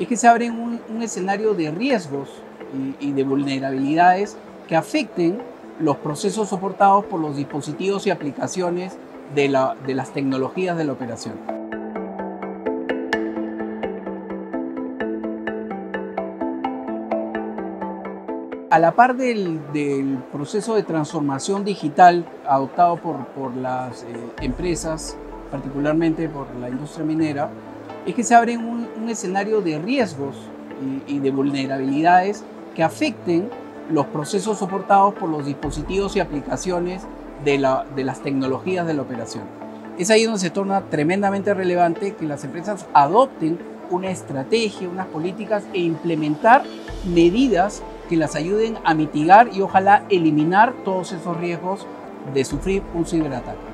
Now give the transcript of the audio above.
es que se abre un, escenario de riesgos y, de vulnerabilidades que afecten los procesos soportados por los dispositivos y aplicaciones de, la, de las tecnologías de la operación. A la par del, proceso de transformación digital adoptado por, por las eh, empresas, particularmente por la industria minera, es que se abre un, escenario de riesgos y, de vulnerabilidades que afecten los procesos soportados por los dispositivos y aplicaciones de, de, las tecnologías de la operación. Es ahí donde se torna tremendamente relevante que las empresas adopten una estrategia, unas políticas e implementar medidas que las ayuden a mitigar y ojalá eliminar todos esos riesgos de sufrir un ciberataque.